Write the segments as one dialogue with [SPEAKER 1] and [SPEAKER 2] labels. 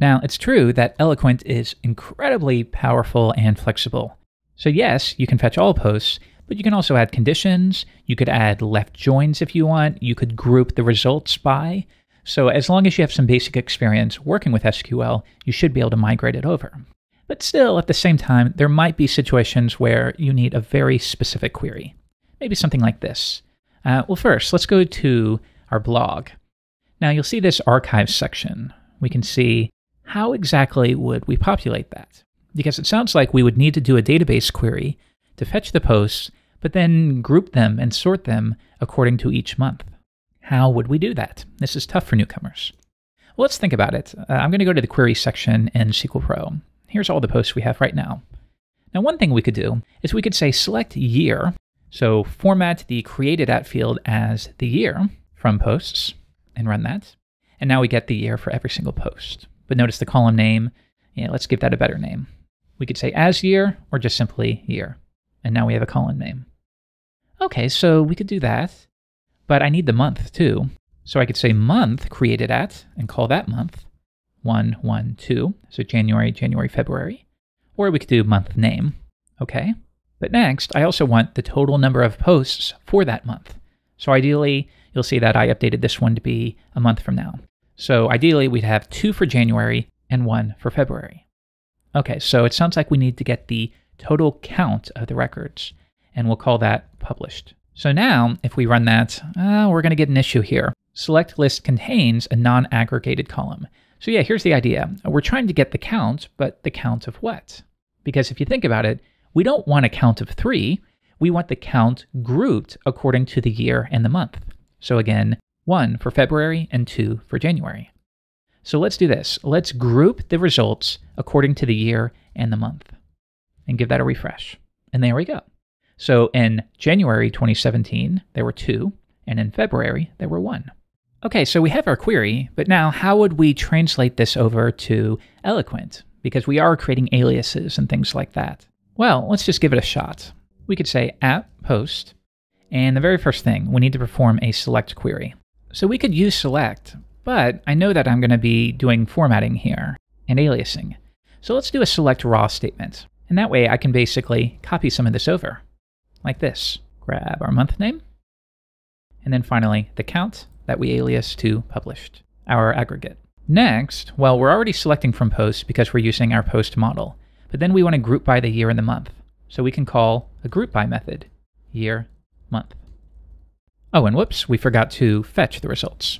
[SPEAKER 1] Now, it's true that Eloquent is incredibly powerful and flexible. So, yes, you can fetch all posts, but you can also add conditions. You could add left joins if you want. You could group the results by. So, as long as you have some basic experience working with SQL, you should be able to migrate it over. But still, at the same time, there might be situations where you need a very specific query. Maybe something like this. Uh, well, first, let's go to our blog. Now, you'll see this archives section. We can see how exactly would we populate that? Because it sounds like we would need to do a database query to fetch the posts, but then group them and sort them according to each month. How would we do that? This is tough for newcomers. Well, let's think about it. Uh, I'm going to go to the query section in Sequel Pro. Here's all the posts we have right now. Now, one thing we could do is we could say select year. So format the created at field as the year from posts and run that. And now we get the year for every single post. But notice the column name. Yeah, let's give that a better name. We could say as year or just simply year. And now we have a column name. Okay, so we could do that. But I need the month too. So I could say month created at and call that month 112. So January, January, February. Or we could do month name. Okay. But next, I also want the total number of posts for that month. So ideally, you'll see that I updated this one to be a month from now. So ideally, we'd have two for January and one for February. Okay, so it sounds like we need to get the total count of the records, and we'll call that published. So now, if we run that, uh, we're going to get an issue here. Select list contains a non-aggregated column. So yeah, here's the idea. We're trying to get the count, but the count of what? Because if you think about it, we don't want a count of three. We want the count grouped according to the year and the month. So again, one for February and two for January. So let's do this. Let's group the results according to the year and the month and give that a refresh. And there we go. So in January 2017, there were two, and in February, there were one. Okay, so we have our query, but now how would we translate this over to Eloquent? Because we are creating aliases and things like that. Well, let's just give it a shot. We could say at post, and the very first thing, we need to perform a select query. So we could use select, but I know that I'm going to be doing formatting here and aliasing. So let's do a select raw statement. And that way I can basically copy some of this over, like this. Grab our month name, and then finally the count, that we alias to published, our aggregate. Next, well, we're already selecting from posts because we're using our post model, but then we want to group by the year and the month. So we can call a group by method, year, month. Oh, and whoops, we forgot to fetch the results.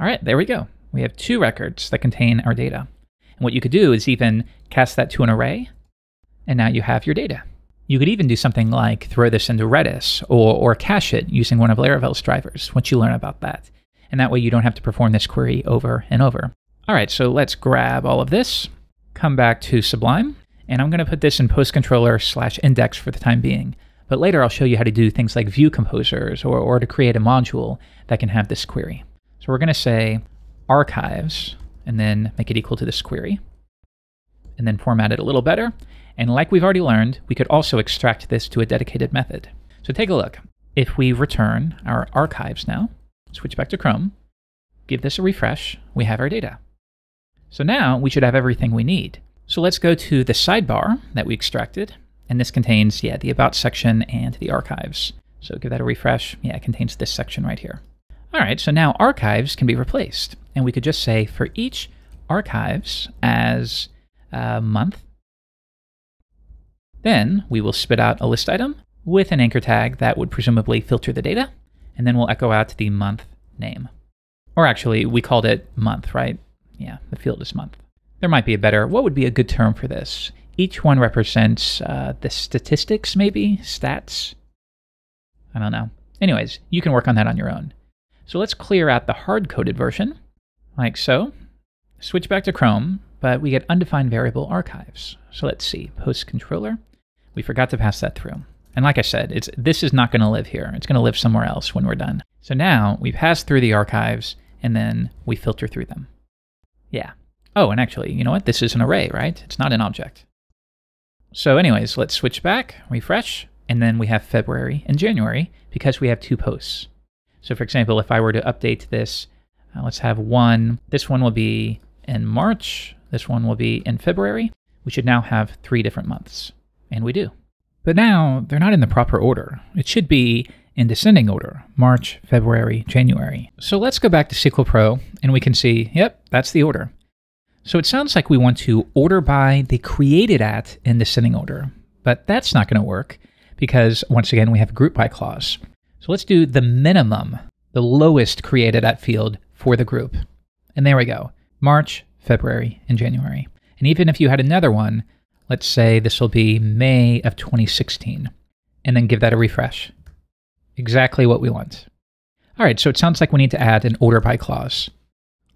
[SPEAKER 1] All right, there we go. We have two records that contain our data. And what you could do is even cast that to an array, and now you have your data. You could even do something like throw this into Redis or, or cache it using one of Laravel's drivers once you learn about that. And that way you don't have to perform this query over and over. All right, so let's grab all of this, come back to Sublime, and I'm going to put this in postcontroller slash index for the time being. But later I'll show you how to do things like view composers or, or to create a module that can have this query. So we're going to say archives and then make it equal to this query and then format it a little better. And like we've already learned, we could also extract this to a dedicated method. So take a look. If we return our archives now, switch back to Chrome, give this a refresh, we have our data. So now we should have everything we need. So let's go to the sidebar that we extracted. And this contains, yeah, the About section and the archives. So give that a refresh. Yeah, it contains this section right here. All right, so now archives can be replaced. And we could just say for each archives as a month, then we will spit out a list item with an anchor tag that would presumably filter the data, and then we'll echo out the month name. Or actually, we called it month, right? Yeah, the field is month. There might be a better, what would be a good term for this? Each one represents uh, the statistics, maybe? Stats? I don't know. Anyways, you can work on that on your own. So let's clear out the hard coded version, like so. Switch back to Chrome, but we get undefined variable archives. So let's see, post controller. We forgot to pass that through. And like I said, it's this is not going to live here. It's going to live somewhere else when we're done. So now we pass through the archives and then we filter through them. Yeah. Oh, and actually, you know what? This is an array, right? It's not an object. So anyways, let's switch back, refresh, and then we have February and January because we have two posts. So for example, if I were to update this, uh, let's have one. This one will be in March. This one will be in February. We should now have three different months. And we do. But now they're not in the proper order. It should be in descending order March, February, January. So let's go back to Sequel Pro and we can see, yep, that's the order. So it sounds like we want to order by the created at in descending order, but that's not going to work because once again, we have a group by clause. So let's do the minimum, the lowest created at field for the group. And there we go March, February, and January. And even if you had another one, let's say this will be May of 2016, and then give that a refresh. Exactly what we want. All right, so it sounds like we need to add an order by clause.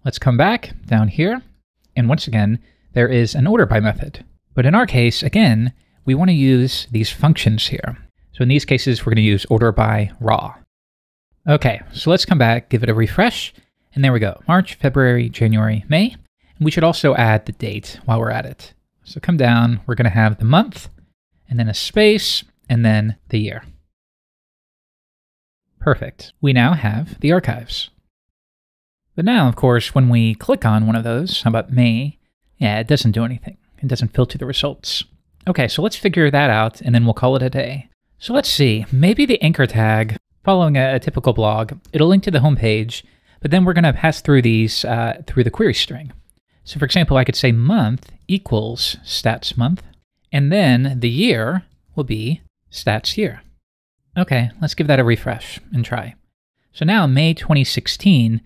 [SPEAKER 1] Let's come back down here, and once again, there is an order by method. But in our case, again, we want to use these functions here. So in these cases, we're going to use order by raw. Okay, so let's come back, give it a refresh, and there we go. March, February, January, May. And we should also add the date while we're at it. So come down, we're going to have the month, and then a space, and then the year. Perfect. We now have the archives. But now, of course, when we click on one of those, how about May? Yeah, it doesn't do anything. It doesn't filter the results. Okay, so let's figure that out, and then we'll call it a day. So let's see. Maybe the anchor tag, following a, a typical blog, it'll link to the homepage, but then we're going to pass through these uh, through the query string. So for example, I could say month equals stats month, and then the year will be stats year. Okay, let's give that a refresh and try. So now May 2016,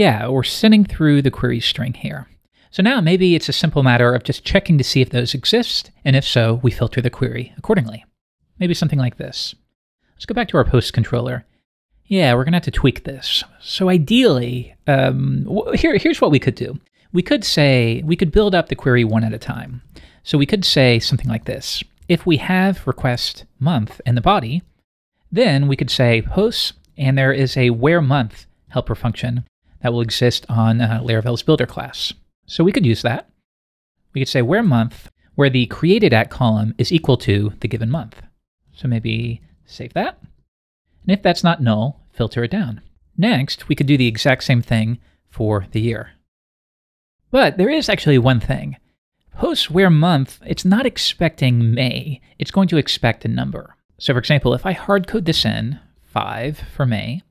[SPEAKER 1] yeah, we're sending through the query string here. So now maybe it's a simple matter of just checking to see if those exist, and if so, we filter the query accordingly. Maybe something like this. Let's go back to our post controller. Yeah, we're going to have to tweak this. So ideally, um, here, here's what we could do. We could say, we could build up the query one at a time. So we could say something like this. If we have request month in the body, then we could say posts, and there is a where month helper function that will exist on uh, Laravel's builder class. So we could use that. We could say where month, where the created at column is equal to the given month. So maybe save that. And if that's not null, filter it down. Next, we could do the exact same thing for the year. But there is actually one thing. Post where month, it's not expecting May, it's going to expect a number. So for example, if I hard code this in, 5 for May,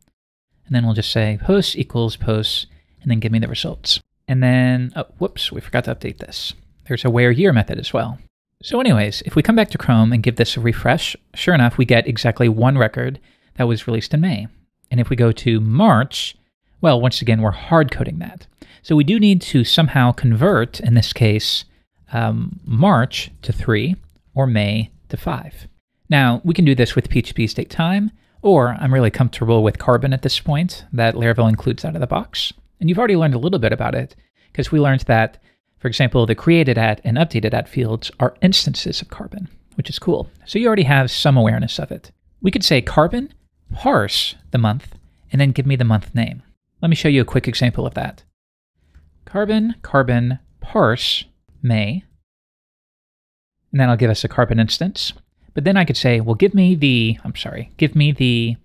[SPEAKER 1] and then we'll just say post equals post, and then give me the results. And then, oh, whoops, we forgot to update this. There's a where year method as well. So anyways, if we come back to Chrome and give this a refresh, sure enough, we get exactly one record that was released in May. And if we go to March, well, once again, we're hard coding that. So we do need to somehow convert, in this case, um, March to 3 or May to 5. Now, we can do this with PHP state time, or I'm really comfortable with Carbon at this point that Laravel includes out of the box. And you've already learned a little bit about it because we learned that, for example, the created at and updated at fields are instances of Carbon, which is cool. So you already have some awareness of it. We could say Carbon parse the month and then give me the month name. Let me show you a quick example of that. Carbon, carbon, parse, May. And then I'll give us a carbon instance. But then I could say, well, give me the, I'm sorry, give me the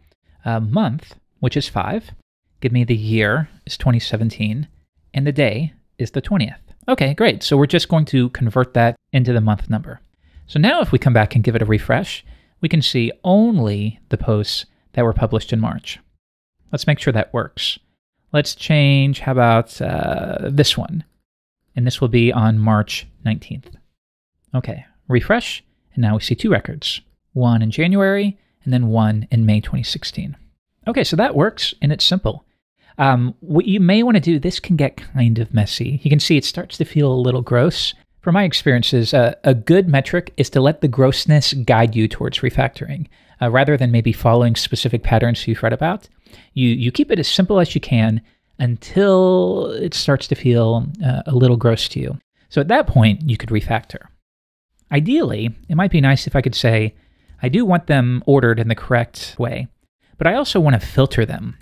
[SPEAKER 1] uh, month, which is 5. Give me the year, is 2017. And the day is the 20th. Okay, great. So we're just going to convert that into the month number. So now if we come back and give it a refresh, we can see only the posts that were published in March. Let's make sure that works. Let's change, how about uh, this one? And this will be on March 19th. Okay, refresh, and now we see two records one in January and then one in May 2016. Okay, so that works and it's simple. Um, what you may want to do, this can get kind of messy. You can see it starts to feel a little gross. From my experiences, uh, a good metric is to let the grossness guide you towards refactoring, uh, rather than maybe following specific patterns you've read about. You you keep it as simple as you can until it starts to feel uh, a little gross to you. So at that point, you could refactor. Ideally, it might be nice if I could say, I do want them ordered in the correct way, but I also want to filter them.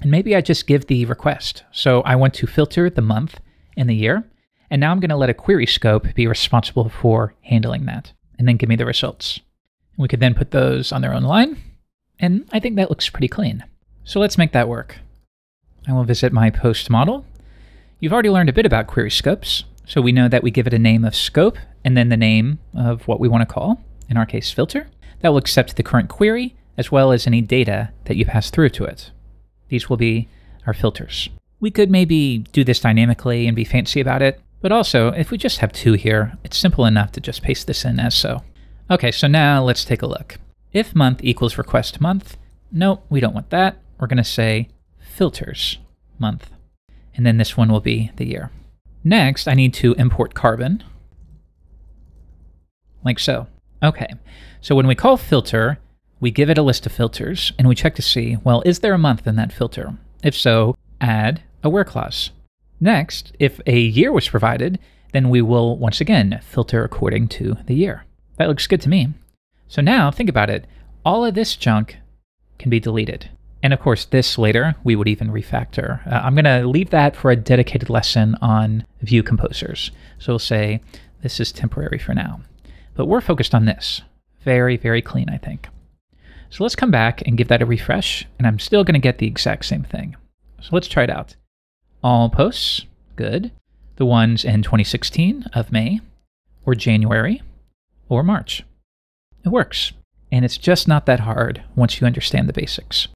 [SPEAKER 1] And maybe I just give the request. So I want to filter the month and the year, and now I'm going to let a query scope be responsible for handling that, and then give me the results. We could then put those on their own line, and I think that looks pretty clean. So let's make that work. I will visit my post model. You've already learned a bit about query scopes, so we know that we give it a name of scope and then the name of what we want to call, in our case, filter. That will accept the current query as well as any data that you pass through to it. These will be our filters. We could maybe do this dynamically and be fancy about it, but also, if we just have two here, it's simple enough to just paste this in as so. Okay, so now let's take a look. If month equals request month, nope, we don't want that. We're going to say filters month. And then this one will be the year. Next, I need to import carbon, like so. Okay, so when we call filter, we give it a list of filters, and we check to see, well, is there a month in that filter? If so, add a where clause. Next, if a year was provided, then we will once again filter according to the year. That looks good to me. So now think about it. All of this junk can be deleted. And of course, this later we would even refactor. Uh, I'm going to leave that for a dedicated lesson on view composers. So we'll say this is temporary for now. But we're focused on this. Very, very clean, I think. So let's come back and give that a refresh, and I'm still going to get the exact same thing. So let's try it out. All posts, good. The ones in 2016 of May, or January, or March. It works. And it's just not that hard once you understand the basics.